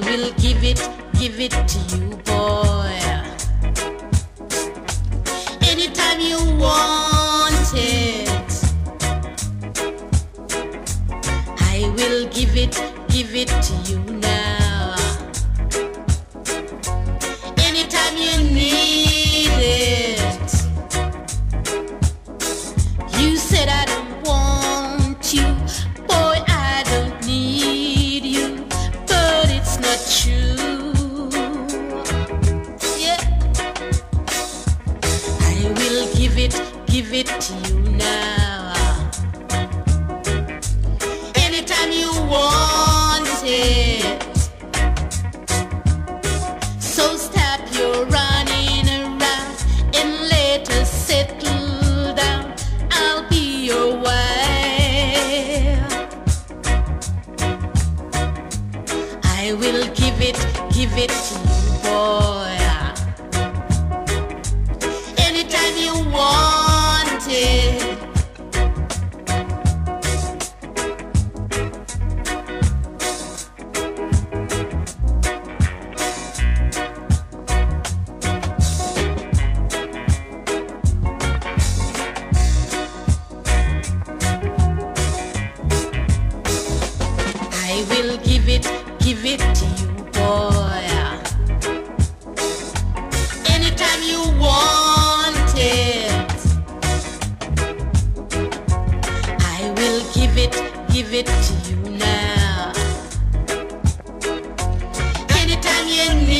give it give it to you, boy. Anytime you want it, I will give it, give it to you now. Anytime you need it, you said I give it, give it to you now. Anytime you want it. So stop your running around and let us settle down. I'll be your wife. I will give it, give it to you, boy. Give it to you, boy. Anytime you want it, I will give it, give it to you now. Anytime you need